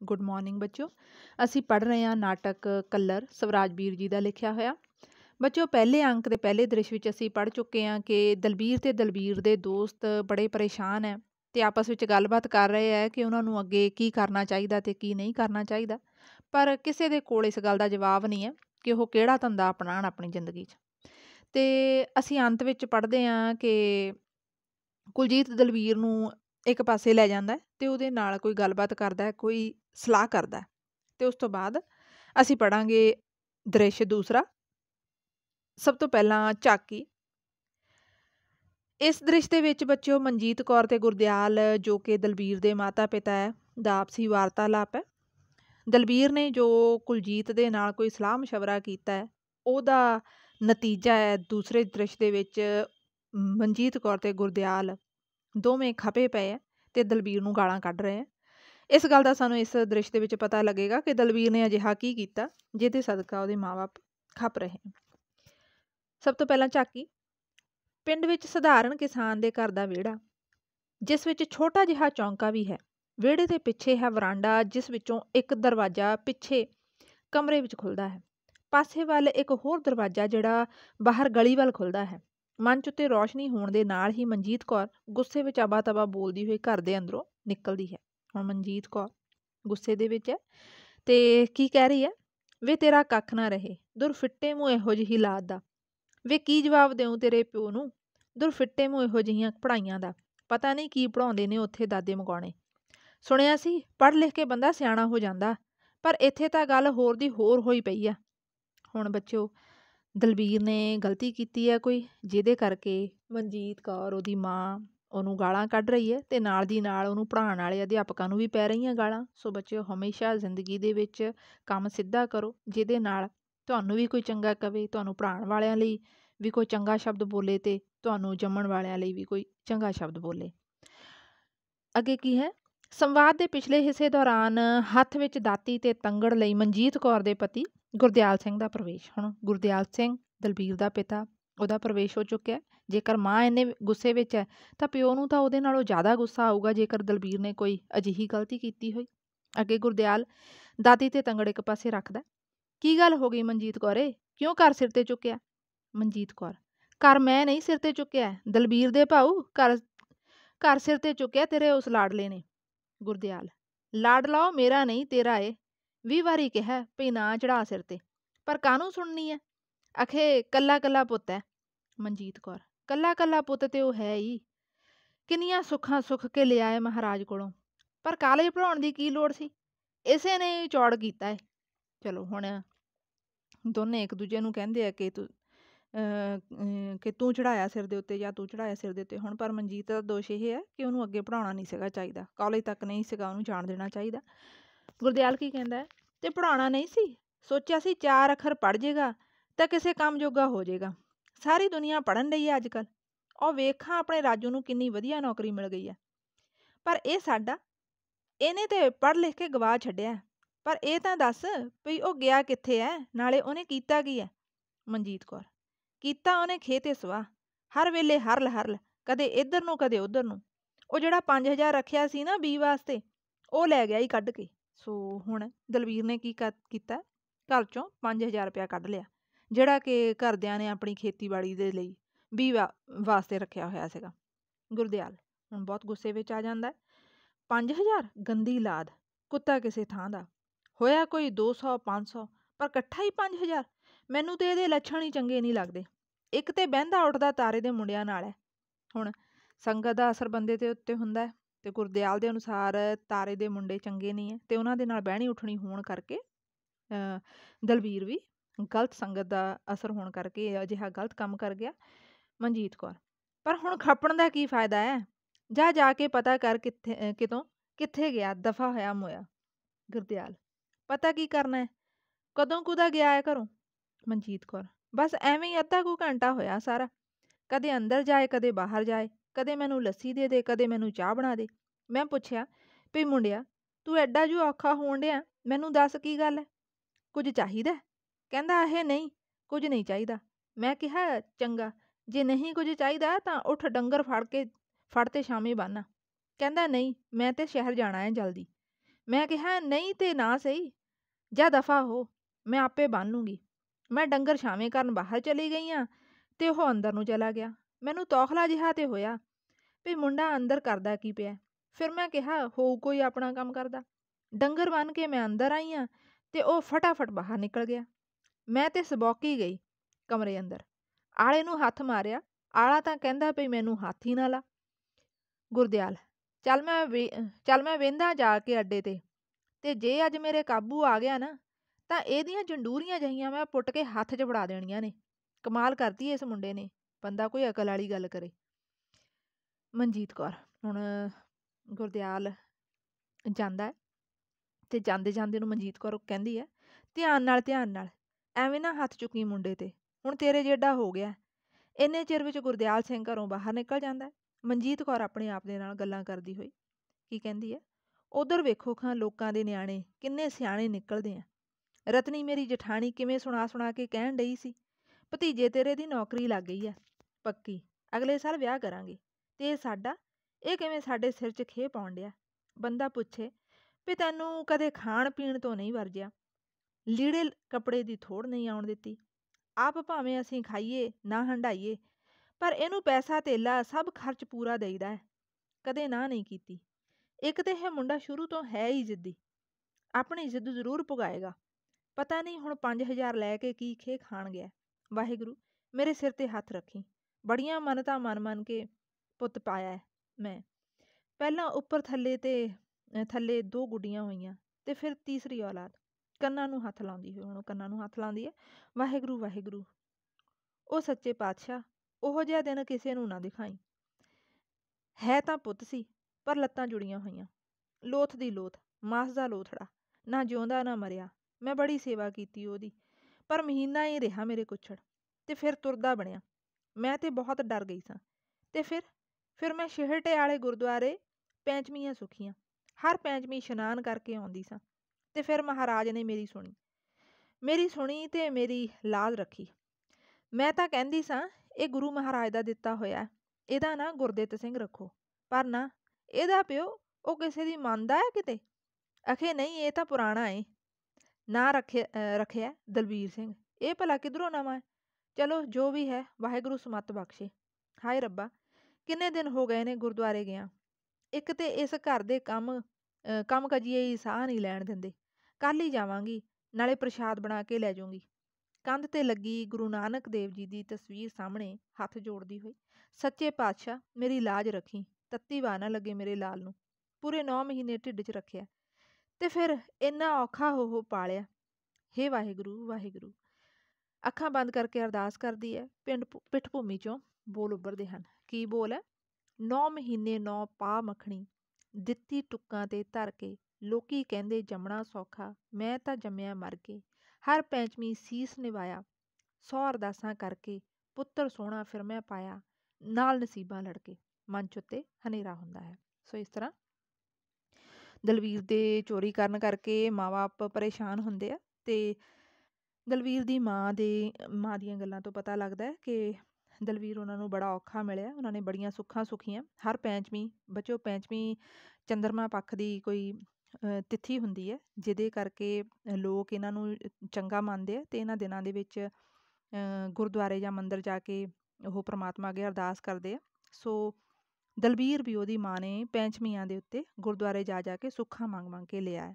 Good morning ਬੱਚਿਓ। ਅਸੀਂ ਪੜ੍ਹ ਰਹੇ ਹਾਂ ਨਾਟਕ ਕੱਲਰ, ਸਵਰਾਜ ਵੀਰ ਜੀ ਦਾ ਲਿਖਿਆ ਹੋਇਆ। ਬੱਚਿਓ, ਪਹਿਲੇ ਅੰਕ ਦੇ ਪਹਿਲੇ ਦ੍ਰਿਸ਼ ਵਿੱਚ ਅਸੀਂ ਪੜ੍ਹ ਚੁੱਕੇ ਹਾਂ ਕਿ ਦਲਬੀਰ ਤੇ ਦਲਬੀਰ ਦੇ ਦੋਸਤ ਬੜੇ ਪਰੇਸ਼ਾਨ ਹੈ ਤੇ ਆਪਸ ਵਿੱਚ ਗੱਲਬਾਤ ਕਰ ਰਹੇ ਹੈ ਕਿ ਉਹਨਾਂ ਨੂੰ ਅੱਗੇ ਕੀ ਕਰਨਾ ਚਾਹੀਦਾ ਤੇ ਕੀ ਨਹੀਂ ਕਰਨਾ ਚਾਹੀਦਾ। ਪਰ ਕਿਸੇ ਦੇ ਕੋਲ ਇਸ ਗੱਲ ਦਾ ਜਵਾਬ ਨਹੀਂ ਹੈ ਕਿ ਉਹ ਕਿਹੜਾ ਧੰਦਾ ਅਪਣਾਉਣ ਆਪਣੀ ਜ਼ਿੰਦਗੀ 'ਚ। ਤੇ ਅਸੀਂ ਅੰਤ ਵਿੱਚ ਪੜ੍ਹਦੇ ਹਾਂ ਕਿ ਕੁਲਜੀਤ ਦਲਬੀਰ ਨੂੰ ਇੱਕ ਪਾਸੇ ਲੈ ਜਾਂਦਾ ਅਤੇ ਉਹਦੇ ਨਾਲ ਕੋਈ ਗੱਲਬਾਤ ਕਰਦਾ ਕੋਈ ਸਲਾਹ ਕਰਦਾ ਅਤੇ ਉਸ ਤੋਂ ਬਾਅਦ ਅਸੀਂ ਪੜਾਂਗੇ ਦ੍ਰਿਸ਼ ਦੂਸਰਾ। ਸਭ ਤੋਂ ਪਹਿਲਾਂ ਝਾਕੀ। ਇਸ ਦ੍ਰਿਸ਼ ਦੇ ਵਿੱਚ ਬੱਚਿਓ ਮਨਜੀਤ ਕੌਰ ਤੇ ਗੁਰਦਿਆਲ, ਜੋ ਕਿ ਦਲਬੀਰ ਦੇ ਮਾਤਾ ਪਿਤਾ ਹੈ, ਦਾ ਆਪਸੀ ਵਾਰਤਾਲਾਪ ਹੈ। ਦਲਬੀਰ ਨੇ ਜੋ ਕੁਲਜੀਤ ਦੇ ਨਾਲ ਕੋਈ ਸਲਾਹ مشਵਰਾ ਕੀਤਾ ਹੈ, ਉਹਦਾ ਨਤੀਜਾ ਹੈ ਦੂਸਰੇ ਦ੍ਰਿਸ਼ ਦੇ ਵਿੱਚ ਮਨਜੀਤ ਕੌਰ ਤੇ ਗੁਰਦਿਆਲ। ਦੋਵੇਂ ਖਪੇ ਪਏ ਹੈ ਤੇ ਦਲਬੀਰ ਨੂੰ ਗਾਲਾਂ ਕੱਢ ਰਹੇ ਹੈ ਇਸ ਗੱਲ ਦਾ ਸਾਨੂੰ ਇਸ ਦ੍ਰਿਸ਼ ਦੇ ਵਿੱਚ ਪਤਾ ਲੱਗੇਗਾ ਕਿ ਦਲਬੀਰ ਨੇ ਅਜਿਹਾ ਕੀ ਕੀਤਾ ਜਿਹਦੇ ਸਦਕਾ ਉਹਦੇ ਮਾਪੇ ਖੱਪ ਰਹੇ ਸਭ ਤੋਂ ਪਹਿਲਾਂ ਝਾਕੀ ਪਿੰਡ ਵਿੱਚ ਸਧਾਰਨ ਕਿਸਾਨ ਦੇ ਘਰ ਦਾ ਵਿਹੜਾ, ਜਿਸ ਵਿੱਚ ਛੋਟਾ ਜਿਹਾ ਚੌਂਕਾ ਵੀ ਹੈ। ਵਿਹੜੇ ਦੇ ਪਿੱਛੇ ਹੈ ਵਰਾਂਡਾ, ਜਿਸ ਵਿੱਚੋਂ ਇੱਕ ਦਰਵਾਜ਼ਾ ਪਿੱਛੇ ਕਮਰੇ ਵਿੱਚ ਖੁੱਲਦਾ ਹੈ। ਪਾਸੇ ਵੱਲ ਇੱਕ ਹੋਰ ਦਰਵਾਜ਼ਾ ਜਿਹੜਾ ਬਾਹਰ ਗਲੀ ਵੱਲ ਖੁੱਲਦਾ ਹੈ। ਮੰਚ ਉੱਤੇ ਰੌਸ਼ਨੀ ਹੋਣ ਦੇ ਨਾਲ ਹੀ ਮਨਜੀਤ ਕੌਰ ਗੁੱਸੇ ਵਿੱਚ ਆਬਾ ਤਬਾ ਬੋਲਦੀ ਹੋਈ ਘਰ ਦੇ ਅੰਦਰੋਂ ਨਿਕਲਦੀ ਹੈ। ਹੁਣ ਮਨਜੀਤ ਕੌਰ ਗੁੱਸੇ ਦੇ ਵਿੱਚ ਹੈ ਤੇ ਕੀ ਕਹਿ ਰਹੀ ਹੈ? ਵੇ ਤੇਰਾ ਕੱਖ ਨਾ ਰਹੇ ਦੁਰ ਫਿੱਟੇ ਮੂੰਹ ਇਹੋ ਜਿਹੀ ਲਾਦ ਦਾ। ਵੇ ਕੀ ਜਵਾਬ ਦੇਉ ਤੇਰੇ ਪਿਓ ਨੂੰ? ਦੁਰ ਫਿੱਟੇ ਮੂੰਹ ਇਹੋ ਜਿਹੀਆਂ ਪੜਾਈਆਂ ਦਾ। ਪਤਾ ਨਹੀਂ ਕੀ ਪੜਾਉਂਦੇ ਨੇ ਉੱਥੇ ਦਾਦੇ ਮਗਾਉਣੇ। ਸੁਣਿਆ ਸੀ ਪੜ੍ਹ ਲਿਖ ਕੇ ਬੰਦਾ ਸਿਆਣਾ ਹੋ ਜਾਂਦਾ, ਪਰ ਇੱਥੇ ਤਾਂ ਗੱਲ ਹੋਰ ਦੀ ਹੋਰ ਹੋਈ ਪਈ ਆ। ਹੁਣ ਬੱਚਿਓ ਦਲਬੀਰ ਨੇ ਗਲਤੀ ਕੀਤੀ ਹੈ ਕੋਈ, ਜਿਹਦੇ ਕਰਕੇ ਮਨਜੀਤ ਕੌਰ ਉਹਦੀ ਮਾਂ ਉਹਨੂੰ ਗਾਲਾਂ ਕੱਢ ਰਹੀ ਹੈ ਤੇ ਨਾਲ ਦੀ ਨਾਲ ਉਹਨੂੰ ਪੜ੍ਹਾਉਣ ਵਾਲੇ ਅਧਿਆਪਕਾਂ ਨੂੰ ਵੀ ਪੈ ਰਹੀਆਂ ਗਾਲਾਂ। ਸੋ ਬੱਚਿਓ, ਹਮੇਸ਼ਾ ਜ਼ਿੰਦਗੀ ਦੇ ਵਿੱਚ ਕੰਮ ਸਿੱਧਾ ਕਰੋ, ਜਿਹਦੇ ਨਾਲ ਤੁਹਾਨੂੰ ਵੀ ਕੋਈ ਚੰਗਾ ਕਵੇ, ਤੁਹਾਨੂੰ ਪੜ੍ਹਾਉਣ ਵਾਲਿਆਂ ਲਈ ਵੀ ਕੋਈ ਚੰਗਾ ਸ਼ਬਦ ਬੋਲੇ ਤੇ ਤੁਹਾਨੂੰ ਜੰਮਣ ਵਾਲਿਆਂ ਲਈ ਵੀ ਕੋਈ ਚੰਗਾ ਸ਼ਬਦ ਬੋਲੇ। ਅੱਗੇ ਕੀ ਹੈ? ਸੰਵਾਦ ਦੇ ਪਿਛਲੇ ਹਿੱਸੇ ਦੌਰਾਨ ਹੱਥ ਵਿੱਚ ਦਾਤੀ ਤੇ ਤੰਗੜ ਲਈ ਮਨਜੀਤ ਕੌਰ ਦੇ ਪਤੀ ਗੁਰਦਿਆਲ ਸਿੰਘ ਦਾ ਪ੍ਰਵੇਸ਼ ਹੁਣ ਗੁਰਦਿਆਲ ਸਿੰਘ, ਦਲਬੀਰ ਦਾ ਪਿਤਾ, ਉਹਦਾ ਪ੍ਰਵੇਸ਼ ਹੋ ਚੁੱਕਿਆ ਜੇਕਰ ਮਾਂ ਇੰਨੇ ਗੁੱਸੇ ਵਿੱਚ ਹੈ, ਤਾਂ ਪਿਓ ਨੂੰ ਤਾਂ ਉਹਦੇ ਨਾਲੋਂ ਜ਼ਿਆਦਾ ਗੁੱਸਾ ਆਊਗਾ ਜੇਕਰ ਦਲਬੀਰ ਨੇ ਕੋਈ ਅਜਿਹੀ ਗਲਤੀ ਕੀਤੀ ਹੋਈ। ਅੱਗੇ ਗੁਰਦਿਆਲ ਦਾਦੀ ਤੇ ਤੰਗੜ ਇੱਕ ਪਾਸੇ ਰੱਖਦਾ ਕੀ ਗੱਲ ਹੋ ਗਈ ਮਨਜੀਤ ਕੌਰੇ ਕਿਉਂ ਘਰ ਸਿਰ ਤੇ ਚੁੱਕਿਆ? ਮਨਜੀਤ ਕੌਰ, ਘਰ ਮੈਂ ਨਹੀਂ ਸਿਰ ਤੇ ਚੁੱਕਿਆ ਦਲਬੀਰ ਦੇ ਭਾਊ ਘਰ ਘਰ ਸਿਰ ਤੇ ਚੁੱਕਿਆ ਤੇਰੇ ਉਸ ਲਾਡਲੇ ਨੇ। ਗੁਰਦਿਆਲ, ਲਾਡ ਲਾਓ, ਮੇਰਾ ਨਹੀਂ ਤੇਰਾ ਏ। ਵੀਹ ਵਾਰੀ ਕਿਹਾ ਭਈ ਨਾ ਚੜਾ ਸਿਰ ਤੇ, ਪਰ ਕਾਹਨੂੰ ਸੁਣਨੀ ਹੈ ਅਖੇ ਕੱਲਾ ਕੱਲਾ ਪੁੱਤ ਹੈ ਮਨਜੀਤ ਕੌਰ, ਕੱਲਾ ਕੱਲਾ ਪੁੱਤ ਤੇ ਉਹ ਹੈ ਹੀ ਕਿੰਨੀਆਂ ਸੁੱਖਾਂ ਸੁੱਖ ਕੇ ਲਿਆਏ ਮਹਾਰਾਜ ਕੋਲੋਂ। ਪਰ ਕਾਲਜ ਪੜਾਉਣ ਦੀ ਕੀ ਲੋੜ ਸੀ? ਇਸੇ ਨੇ ਚੌੜ ਕੀਤਾ ਹੈ ਚਲੋ, ਹੁਣ ਦੋਨੇ ਇੱਕ ਦੂਜੇ ਨੂੰ ਕਹਿੰਦੇ ਆ ਕਿ ਤੂੰ ਕਿ ਤੂੰ ਚੜਾਇਆ ਸਿਰ ਦੇ ਉੱਤੇ ਜਾਂ ਤੂੰ ਚੜਾਇਆ ਸਿਰ ਦੇ ਉੱਤੇ। ਹੁਣ ਪਰ ਮਨਜੀਤ ਦਾ ਦੋਸ਼ ਇਹ ਹੈ ਕਿ ਉਹਨੂੰ ਅੱਗੇ ਪੜਾਉਣਾ ਨਹੀਂ ਸੀਗਾ ਚਾਹੀਦਾ। ਕਾਲਜ ਤੱਕ ਨਹੀਂ ਸੀਗਾ, ਉਹਨੂੰ ਜਾਣ ਦੇਣਾ ਚਾਹੀਦਾ। ਗੁਰਦਿਆਲ ਕੀ ਕਹਿੰਦਾ ਤੇ ਪੜਾਉਣਾ ਨਹੀਂ ਸੀ? ਸੋਚਿਆ ਸੀ ਚਾਰ ਅੱਖਰ ਪੜ ਜੇਗਾ ਤਾਂ ਕਿਸੇ ਕੰਮ ਜੋਗਾ ਹੋ ਜਾਏਗਾ ਸਾਰੀ ਦੁਨੀਆ ਪੜਨ ਲਈ ਹੈ ਅੱਜ ਕੱਲ ਉਹ ਵੇਖਾਂ ਆਪਣੇ ਰਾਜੂ ਨੂੰ ਕਿੰਨੀ ਵਧੀਆ ਨੌਕਰੀ ਮਿਲ ਗਈ ਹੈ ਪਰ ਇਹ ਸਾਡਾ, ਇਹਨੇ ਤੇ ਪੜ ਲਿਖ ਕੇ ਗਵਾ ਛੱਡਿਆ। ਪਰ ਇਹ ਤਾਂ ਦੱਸ ਵੀ ਉਹ ਗਿਆ ਕਿੱਥੇ ਹੈ ਨਾਲੇ ਉਹਨੇ ਕੀਤਾ ਕੀ ਹੈ ਮਨਜੀਤ ਕੌਰ। ਕੀਤਾ ਉਹਨੇ ਖੇਤੇ ਸਵਾ ਹਰ ਵੇਲੇ ਹਰਲ ਹਰਲ ਕਦੇ ਇੱਧਰ ਨੂੰ, ਕਦੇ ਉੱਧਰ ਨੂੰ। ਉਹ ਜਿਹੜਾ 5000 ਰੱਖਿਆ ਸੀ ਨਾ ਬੀ ਵਾਸਤੇ, ਉਹ ਲੈ ਗਿਆ ਹੀ ਕੱਢ ਕੇ। ਸੋ ਹੁਣ ਦਲਵੀਰ ਨੇ ਕੀ ਕੀਤਾ? ਘਰ ਚੋਂ 5000 ਰੁਪਇਆ ਕੱਢ ਲਿਆ, ਜਿਹੜਾ ਕਿ ਘਰਦਿਆਂ ਨੇ ਆਪਣੀ ਖੇਤੀਬਾੜੀ ਦੇ ਲਈ ਬੀ ਵਾਸਤੇ ਰੱਖਿਆ ਹੋਇਆ ਸੀਗਾ। ਗੁਰਦਿਆਲ, ਹੁਣ ਬਹੁਤ ਗੁੱਸੇ ਵਿੱਚ ਆ ਜਾਂਦਾ 5000 ਗੰਦੀ ਲਾਦ, ਕੁੱਤਾ ਕਿਸੇ ਥਾਂ ਦਾ। ਹੋਇਆ ਕੋਈ 200 500 ਪਰ ਇਕੱਠਾ ਹੀ 5000 ਮੈਨੂੰ ਤੇ ਇਹਦੇ ਲੱਛਣ ਹੀ ਚੰਗੇ ਨਹੀਂ ਲੱਗਦੇ। ਇੱਕ ਤੇ ਬਹਿੰਦਾ ਉੱਠਦਾ ਤਾਰੇ ਦੇ ਮੁੰਡਿਆਂ ਨਾਲ ਹੈ। ਹੁਣ ਸੰਗਤ ਦਾ ਅਸਰ ਬੰਦੇ ਤੇ ਉੱਤੇ ਹੁੰਦਾ ਹੈ। ਅਤੇ ਗੁਰਦਿਆਲ ਦੇ ਅਨੁਸਾਰ ਤਾਰੇ ਦੇ ਮੁੰਡੇ ਚੰਗੇ ਨਹੀਂ ਹੈ ਅਤੇ ਉਹਨਾਂ ਦੇ ਨਾਲ ਬਹਿਣੀ ਉੱਠਣੀ ਹੋਣ ਕਰਕੇ ਦਲਵੀਰ ਵੀ ਗਲਤ ਸੰਗਤ ਦਾ ਅਸਰ ਹੋਣ ਕਰਕੇ ਅਜਿਹਾ ਗਲਤ ਕੰਮ ਕਰ ਗਿਆ, ਮਨਜੀਤ ਕੌਰ। ਪਰ ਹੁਣ ਖੱਪਣ ਦਾ ਕੀ ਫਾਇਦਾ ਹੈ? ਜਾ ਜਾ ਕੇ ਪਤਾ ਕਰ ਕਿੱਥੇ ਕਿਤੋਂ, ਕਿੱਥੇ ਗਿਆ, ਦਫਾ ਹੋਇਆ ਮੋਇਆ, ਗੁਰਦਿਆਲ। ਪਤਾ ਕੀ ਕਰਨਾ ਹੈ? ਕਦੋਂ ਕੁਦਾ ਗਿਆ ਹੈ ਘਰੋਂ? ਮਨਜੀਤ ਕੌਰ। ਬਸ ਐਵੇਂ ਹੀ ਅੱਧਾ ਕੁ ਘੰਟਾ ਹੋਇਆ ਸਾਰਾ। ਕਦੇ ਅੰਦਰ ਜਾਏ, ਕਦੇ ਬਾਹਰ ਜਾਏ, ਕਦੇ ਮੈਨੂੰ ਲੱਸੀ ਦੇ ਦੇ, ਕਦੇ ਮੈਨੂੰ ਚਾਹ ਬਣਾ ਦੇ। ਮੈਂ ਪੁੱਛਿਆ ਵੀ ਮੁੰਡਿਆ, ਤੂੰ ਐਡਾ ਜੂ ਔਖਾ ਹੋਣ ਡਿਆ, ਮੈਨੂੰ ਦੱਸ ਕੀ ਗੱਲ ਹੈ ਕੁਝ ਚਾਹੀਦਾ ਕਹਿੰਦਾ ਇਹ ਨਹੀਂ, ਕੁਝ ਨਹੀਂ ਚਾਹੀਦਾ। ਮੈਂ ਕਿਹਾ, ਚੰਗਾ, ਜੇ ਨਹੀਂ ਕੁਝ ਚਾਹੀਦਾ ਤਾਂ ਉੱਠ ਡੰਗਰ ਫੜ ਕੇ, ਫੜ ਤੇ ਸ਼ਾਮੇ ਬੰਨਾ। ਕਹਿੰਦਾ, ਨਹੀਂ, ਮੈਂ ਤੇ ਸ਼ਹਿਰ ਜਾਣਾ ਹੈ ਜਲਦੀ। ਮੈਂ ਕਿਹਾ, ਨਹੀਂ ਤੇ ਨਾ ਸਹੀ, ਜਾ ਦਫਾ ਹੋ, ਮੈਂ ਆਪੇ ਬੰਨ ਲੂੰਗੀ। ਮੈਂ ਡੰਗਰ ਛਾਵੇਂ ਕਰਨ ਬਾਹਰ ਚਲੀ ਗਈ ਆ ਤੇ ਉਹ ਅੰਦਰ ਨੂੰ ਚਲਾ ਗਿਆ। ਮੈਨੂੰ ਤੌਖਲਾ ਜਿਹਾ ਤੇ ਹੋਇਆ ਵੀ ਮੁੰਡਾ ਅੰਦਰ ਕਰਦਾ ਕੀ ਪਿਆ? ਫਿਰ ਮੈਂ ਕਿਹਾ, ਹੋਊ ਕੋਈ ਆਪਣਾ ਕੰਮ ਕਰਦਾ। ਡੰਗਰ ਬੰਨ ਕੇ ਮੈਂ ਅੰਦਰ ਆਈ ਆ ਤੇ ਉਹ ਫਟਾਫਟ ਬਾਹਰ ਨਿਕਲ ਗਿਆ। ਮੈਂ ਤੇ ਸਬੌਕੀ ਗਈ ਕਮਰੇ ਅੰਦਰ। ਆਲੇ ਨੂੰ ਹੱਥ ਮਾਰਿਆ। ਆਲਾ ਤਾਂ ਕਹਿੰਦਾ ਭਈ ਮੈਨੂੰ ਹੱਥ ਹੀ ਨਾ ਲਾ। ਗੁਰਦਿਆਲ, ਚੱਲ ਮੈਂ ਚੱਲ ਮੈਂ ਵੇਂਦਾ ਜਾ ਕੇ ਅੱਡੇ ਤੇ। ਤੇ ਜੇ ਅੱਜ ਮੇਰੇ ਕਾਬੂ ਆ ਗਿਆ ਨਾ, ਤਾਂ ਇਹਦੀਆਂ ਜੰਡੂਰੀਆਂ ਜਹੀਆਂ ਮੈਂ ਪੁੱਟ ਕੇ ਹੱਥ 'ਚ ਫੜਾ ਦੇਣੀਆਂ ਨੇ। ਕਮਾਲ ਕਰਦੀ ਇਸ ਮੁੰਡੇ ਨੇ। ਬੰਦਾ ਕੋਈ ਅਕਲ ਵਾਲੀ ਗੱਲ ਕਰੇ। ਮਨਜੀਤ ਕੌਰ, ਹੁਣ ਗੁਰਦਿਆਲ ਜਾਂਦਾ ਅਤੇ ਜਾਂਦੇ ਜਾਂਦੇ ਨੂੰ ਮਨਜੀਤ ਕੌਰ ਕਹਿੰਦੀ ਹੈ, ਧਿਆਨ ਨਾਲ ਧਿਆਨ ਨਾਲ, ਐਵੇਂ ਨਾ ਹੱਥ ਚੁੱਕੀ ਮੁੰਡੇ ਤੇ, ਹੁਣ ਤੇਰੇ ਜਿਹੜਾ ਹੋ ਗਿਆ ਇੰਨੇ ਚਿਰ ਵਿੱਚ ਗੁਰਦਿਆਲ ਸਿੰਘ ਘਰੋਂ ਬਾਹਰ ਨਿਕਲ ਜਾਂਦਾ ਮਨਜੀਤ ਕੌਰ ਆਪਣੇ ਆਪ ਦੇ ਨਾਲ ਗੱਲਾਂ ਕਰਦੀ ਹੋਈ ਕੀ ਕਹਿੰਦੀ ਹੈ, ਉਧਰ ਵੇਖੋ ਖਾਂ ਲੋਕਾਂ ਦੇ ਨਿਆਣੇ, ਕਿੰਨੇ ਸਿਆਣੇ ਨਿਕਲਦੇ ਆ। ਰਤਨੀ ਮੇਰੀ ਜਠਾਣੀ ਕਿਵੇਂ ਸੁਣਾ ਸੁਣਾ ਕੇ ਕਹਿਣ ਡਈ ਸੀ, ਭਤੀਜੇ ਤੇਰੇ ਦੀ ਨੌਕਰੀ ਲੱਗ ਗਈ ਆ ਪੱਕੀ, ਅਗਲੇ ਸਾਲ ਵਿਆਹ ਕਰਾਂਗੇ, ਤੇ ਇਹ ਸਾਡਾ ਇਹ ਕਿਵੇਂ ਸਾਡੇ ਸਿਰ 'ਚ ਖੇ ਪਾਉਣ ਡਿਆ? ਬੰਦਾ ਪੁੱਛੇ, ਵੀ ਤੈਨੂੰ ਕਦੇ ਖਾਣ ਪੀਣ ਤੋਂ ਨਹੀਂ ਵਰਜਿਆ? ਲੀੜੇ ਕੱਪੜੇ ਦੀ ਥੋੜ ਨਹੀਂ ਆਉਣ ਦਿੱਤੀ? ਆਪ ਭਾਵੇਂ ਅਸੀਂ ਖਾਈਏ, ਨਾ ਹੰਡਾਈਏ ਪਰ ਇਹਨੂੰ ਪੈਸਾ ਧੇਲਾ ਸਭ ਖਰਚ ਪੂਰਾ ਦੇਈਦਾ ਹੈ। ਕਦੇ ਨਾ ਨਹੀਂ ਕੀਤੀ। ਇੱਕ ਤੇ ਇਹ ਮੁੰਡਾ ਸ਼ੁਰੂ ਤੋਂ ਹੈ ਹੀ ਜਿੱਦੀ। ਆਪਣੀ ਜਿੱਦ ਜ਼ਰੂਰ ਪੁਗਾਏਗਾ। ਪਤਾ ਨਹੀਂ ਹੁਣ 5000 ਲੈ ਕੇ ਕੀ ਖੇ ਖਾਣ ਗਿਆ। ਵਾਹਿਗੁਰੂ, ਮੇਰੇ ਸਿਰ ਤੇ ਹੱਥ ਰੱਖੀ। ਬੜੀਆਂ ਮਨਤਾ ਮਨ ਮਨ ਕੇ ਪੁੱਤ ਪਾਇਆ ਹੈ। ਮੈਂ। ਪਹਿਲਾਂ ਉੱਪਰ ਥੱਲੇ ਤੇ ਥੱਲੇ ਦੋ ਗੁੱਡੀਆਂ ਹੋਈਆਂ ਤੇ ਫਿਰ ਤੀਸਰੀ ਔਲਾਦ। ਕੰਨਾਂ ਨੂੰ ਹੱਥ ਲਾਉਂਦੀ ਹੋਈ ਹੁਣ ਉਹ ਕੰਨਾਂ ਨੂੰ ਹੱਥ ਲਾਉਂਦੀ ਹੈ। ਵਾਹਿਗੁਰੂ ਵਾਹਿਗੁਰੂ। ਉਹ ਸੱਚੇ ਪਾਤਸ਼ਾਹ, ਉਹੋ ਜਿਹਾ ਦਿਨ ਕਿਸੇ ਨੂੰ ਨਾ ਦਿਖਾਈ। ਹੈ ਤਾਂ ਪੁੱਤ ਸੀ, ਪਰ ਲੱਤਾਂ ਜੁੜੀਆਂ ਹੋਈਆਂ। ਲੋਥ ਦੀ ਲੋਥ, ਮਾਸ ਦਾ ਲੋਥੜਾ। ਨਾ ਜਿਉਂਦਾ, ਨਾ ਮਰਿਆ। ਮੈਂ ਬੜੀ ਸੇਵਾ ਕੀਤੀ ਉਹਦੀ, ਪਰ ਮਹੀਨਾ ਹੀ ਰਿਹਾ ਮੇਰੇ ਕੁਛੜ। ਤੇ ਫਿਰ ਤੁਰਦਾ ਬਣਿਆ। ਮੈਂ ਤੇ ਬਹੁਤ ਡਰ ਗਈ ਸਾਂ। ਤੇ ਫਿਰ ਫਿਰ ਮੈਂ ਸ਼ਹਿਰਟੇ ਵਾਲੇ ਗੁਰਦੁਆਰੇ ਪੈਂਚਮੀਆਂ ਸੁਖੀਆਂ, ਹਰ ਪੈਂਚਮੀ ਇਸ਼ਨਾਨ ਕਰਕੇ ਆਉਂਦੀ ਸਾਂ ਤੇ ਫਿਰ ਮਹਾਰਾਜ ਨੇ ਮੇਰੀ ਸੁਣੀ। ਮੇਰੀ ਸੁਣੀ ਤੇ ਮੇਰੀ ਲਾਜ ਰੱਖੀ। ਮੈਂ ਤਾਂ ਕਹਿੰਦੀ ਸਾਂ, ਇਹ ਗੁਰੂ ਮਹਾਰਾਜ ਦਾ ਦਿੱਤਾ ਹੋਇਆ ਇਹਦਾ ਨਾਂ ਗੁਰਦਿੱਤ ਸਿੰਘ ਰੱਖੋ। ਪਰ ਨਾ, ਇਹਦਾ ਪਿਓ, ਉਹ ਕਿਸੇ ਦੀ ਮੰਨਦਾ ਹੈ ਕਿਤੇ? ਅਖੇ ਨਹੀਂ, ਇਹ ਤਾਂ ਪੁਰਾਣਾ ਏ। ਨਾ ਰੱਖਿਆ ਰੱਖਿਆ ਦਲਬੀਰ ਸਿੰਘ, ਇਹ ਭਲਾ ਕਿਧਰੋਂ ਨਵਾਂ ਹੈ? ਚਲੋ, ਜੋ ਵੀ ਹੈ, ਵਾਹਿਗੁਰੂ ਸਮਤ ਬਖਸ਼ੇ। ਹਾਏ ਰੱਬਾ ਕਿੰਨੇ ਦਿਨ ਹੋ ਗਏ ਨੇ ਗੁਰਦੁਆਰੇ ਗਿਆ? ਇੱਕ ਤੇ ਇਸ ਘਰ ਦੇ ਕੰਮ ਕੰਮ ਕਜੀਏ ਹੀ ਸਾਹ ਨਹੀਂ ਲੈਣ ਦਿੰਦੇ। ਕੱਲ ਹੀ ਜਾਵਾਂਗੀ, ਨਾਲੇ ਪ੍ਰਸ਼ਾਦ ਬਣਾ ਕੇ ਲੈ ਜਾਊਂਗੀ। ਕੰਧ ਤੇ ਲੱਗੀ ਗੁਰੂ ਨਾਨਕ ਦੇਵ ਜੀ ਦੀ ਤਸਵੀਰ ਸਾਹਮਣੇ ਹੱਥ ਜੋੜਦੀ ਹੋਈ। ਸੱਚੇ ਪਾਤਸ਼ਾਹ, ਮੇਰੀ ਲਾਜ ਰੱਖੀ, ਤੱਤੀ ਵਾ ਨਾ ਲੱਗੇ ਮੇਰੇ ਲਾਲ ਨੂੰ। ਪੂਰੇ 9 ਮਹੀਨੇ ਢਿੱਡ 'ਚ ਰੱਖਿਆ। ਤੇ ਫਿਰ ਇੰਨਾ ਔਖਾ ਹੋ ਹੋ ਪਾਲਿਆ। ਹੇ ਵਾਹਿਗੁਰੂ ਵਾਹਿਗੁਰੂ। ਅੱਖਾਂ ਬੰਦ ਕਰਕੇ ਅਰਦਾਸ ਕਰਦੀ ਹੈ, ਪਿੰਡ ਪਿੱਠ ਭੂਮੀ ਚੋਂ ਬੋਲ ਉੱਭਰਦੇ ਹਨ। ਕੀ ਬੋਲ ਹੈ? ਨੌ ਮਹੀਨੇ ਨੌ ਪਾ ਮੱਖਣੀ, ਦਿੱਤੀ ਟੁੱਕਾਂ ਤੇ ਧਰ ਕੇ, ਲੋਕੀ ਕਹਿੰਦੇ ਜੰਮਣਾ ਸੌਖਾ, ਮੈਂ ਤਾਂ ਜੰਮਿਆ ਮਰ ਕੇ। ਹਰ ਪੈਂਚਮੀ ਸੀਸ ਨਿਵਾਇਆ, ਸੌ ਅਰਦਾਸਾਂ ਕਰਕੇ, ਪੁੱਤਰ ਸੋਹਣਾ ਫਿਰ ਮੈਂ ਪਾਇਆ, ਨਾਲ ਨਸੀਬਾਂ ਲੜਕੇ, ਮਨ ਚ ਉੱਤੇ ਹਨੇਰਾ ਹੁੰਦਾ ਹੈ। ਸੋ ਇਸ ਤਰ੍ਹਾਂ ਦਲਵੀਰ ਦੇ ਚੋਰੀ ਕਰਨ ਕਰਕੇ ਮਾਪੇ ਪਰੇਸ਼ਾਨ ਹੁੰਦੇ ਆ ਤੇ ਦਲਵੀਰ ਦੀ ਮਾਂ ਦੇ, ਮਾਂ ਦੀਆਂ ਗੱਲਾਂ ਤੋਂ ਪਤਾ ਲੱਗਦਾ ਹੈ ਕਿ ਦਲਵੀਰ ਉਹਨਾਂ ਨੂੰ ਬੜਾ ਔਖਾ ਮਿਲਿਆ, ਉਹਨਾਂ ਨੇ ਬੜੀਆਂ ਸੁੱਖਾਂ ਸੁਖੀਆਂ। ਹਰ ਪੈਂਚਵੀਂ, ਬੱਚੋ ਪੈਂਚਵੀਂ ਚੰਦਰਮਾ ਪੱਖ ਦੀ ਕੋਈ ਤਿਥੀ ਹੁੰਦੀ ਹੈ, ਜਿਹਦੇ ਕਰਕੇ ਲੋਕ ਇਹਨਾਂ ਨੂੰ ਚੰਗਾ ਮੰਨਦੇ ਆ ਤੇ ਇਹਨਾਂ ਦਿਨਾਂ ਦੇ ਵਿੱਚ ਗੁਰਦੁਆਰੇ ਜਾਂ ਮੰਦਿਰ ਜਾ ਕੇ ਉਹ ਪ੍ਰਮਾਤਮਾ ਅੱਗੇ ਅਰਦਾਸ ਕਰਦੇ ਆ। ਸੋ ਦਲਬੀਰ ਵੀ ਉਹਦੀ ਮਾਂ ਨੇ ਪੈਂਚਮੀਆਂ ਦੇ ਉੱਤੇ ਗੁਰਦੁਆਰੇ ਜਾ ਜਾ ਕੇ ਸੁੱਖਾਂ ਮੰਗ ਮੰਗ ਕੇ ਲਿਆ ਹੈ।